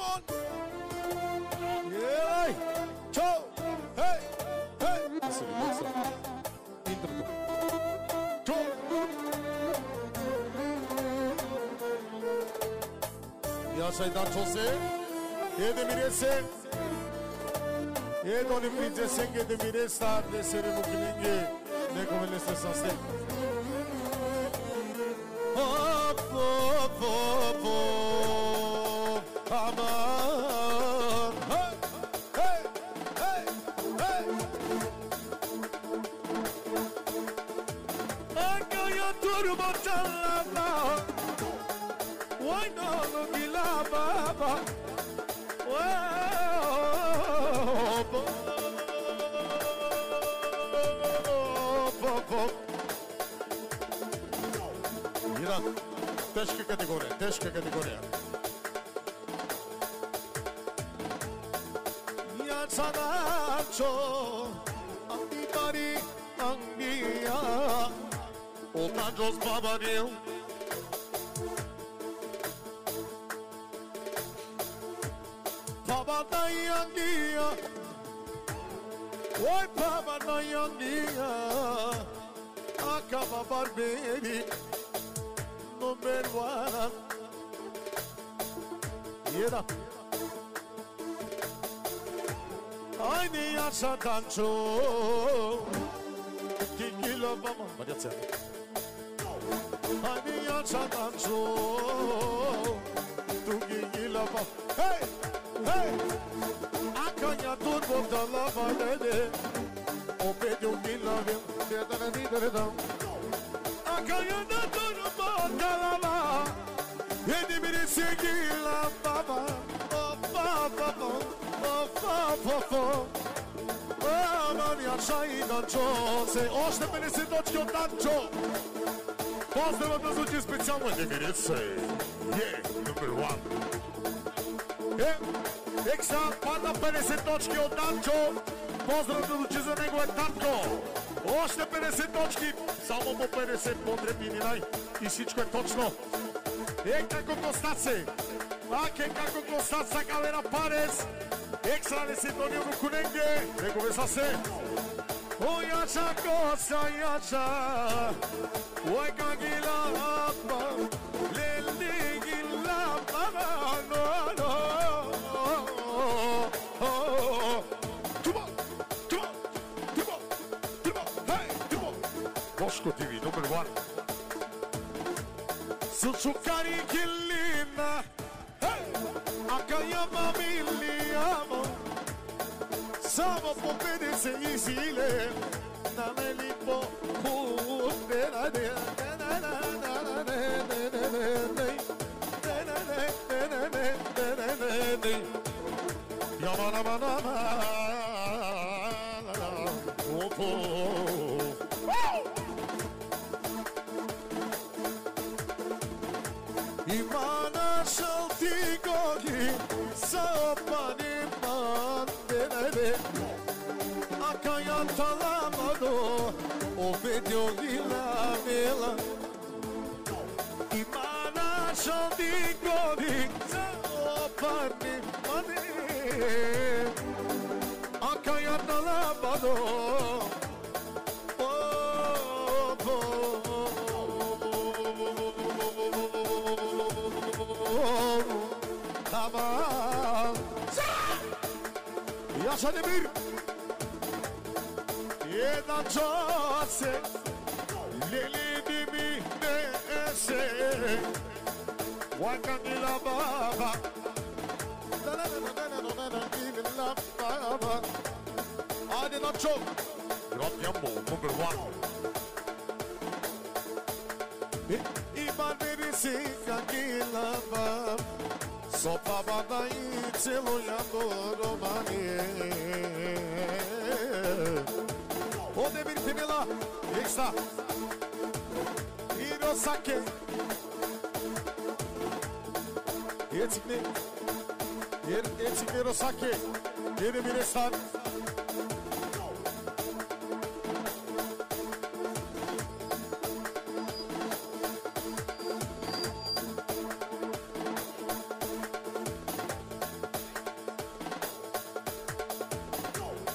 Come on. Yeah. Ciao. Hey. Hey. Listen, listen. In the middle. Ya şeytan çose. Ye de mirese. Ye de oni princese ke de mirese tar de seri mukilinge. Ne komelese sase. Hop hop hop hop. Hop Aman Hey, hey, hey, hey io turbo cialala Why no gila baba Jedan, teška kategorija, teška kategorija. Sanatço Antipari Andia Oltancos babaneu Babanay Andia Oy babanay Andia Acaba barberi Number one. Yeah Aynı yaşatan çok. Kiki Lovama Varyat sen Aynı yaşatan çok. Tu Kiki Lovama Hey! Hey! Akanya tut boktan lava dedi. Opet yok illavim Dedene bideredam Akanya tut boktan lava Yedi birisi gilla baba Oh baba oh baba Oh Aman yaşa Данчо Се още 50 точки од Данчо Поздравът да звучи специално Демирице Е, Е, номер 1 Е, екса пада 50 точки од Данчо Поздрав да звучи за него е татко Още 50 точки. Само по 50 подребни нај. И всичко е точно. Е, како Костаце. Аке, како Костаца Калера Парес Excellency Antonio Mukunenge, recomeça a ser. Oyacha Costa, Yacha, Waikagila, Leligila, Mama, no, no, oh, Tubo, Tubo, Tubo, Tubo, hey, Bosco TV, number one. Suchukari Kilina, hey, Akayama Mili miliamo Samo po 50 isile Na kude na na na na na ne ne ne ne Imana sa kaya çalamadı Of ediyor illa vela İmana çaldık gördük Opardı bana Akaya çalamadı Of Tamam. Yaşa Demir. Jedan čase Lelini nese. Wakanila baba. Hadi na çok Yap yapma bugün var İman birisi kakila baba Sopa bana içiluyan doğru mani. O demir pinila Odemir Pimila, Iksa, Hirosaki, Yetikli, Yetikli Hirosaki, Yeni Bilistan,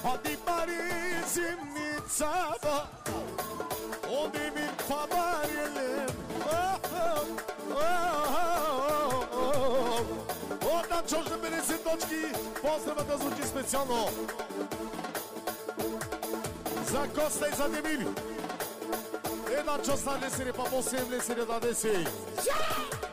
Hadi Paris'im. Nizzaba O demin favorilim oh, oh, oh, oh. Odam čoš da zvuči specijalno Za Kosta i za Demir Jedan čas na lesere pa po 7 lesere da desi Yeah!